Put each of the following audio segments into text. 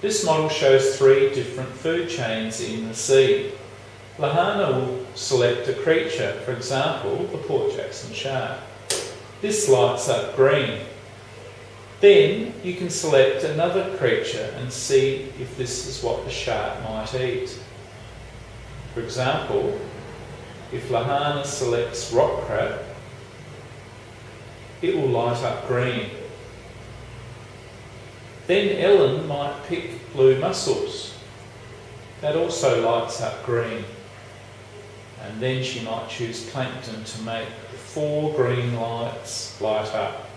This model shows three different food chains in the sea. Lahana will select a creature, for example, the Port Jackson shark. This lights up green. Then you can select another creature and see if this is what the shark might eat. For example, if Lahana selects rock crab, it will light up green. Then Ellen might pick blue mussels. That also lights up green. And then she might choose plankton to make the four green lights light up.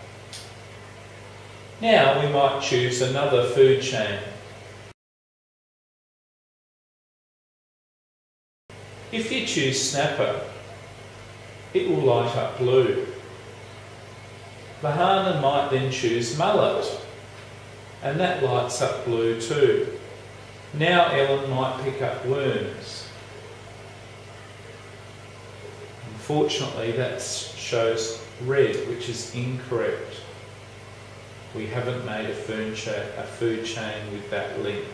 Now we might choose another food chain. If you choose snapper, it will light up blue. Lahana might then choose mullet, and that lights up blue too. Now Ellen might pick up worms. Unfortunately, that shows red, which is incorrect. We haven't made a food, chain with that link.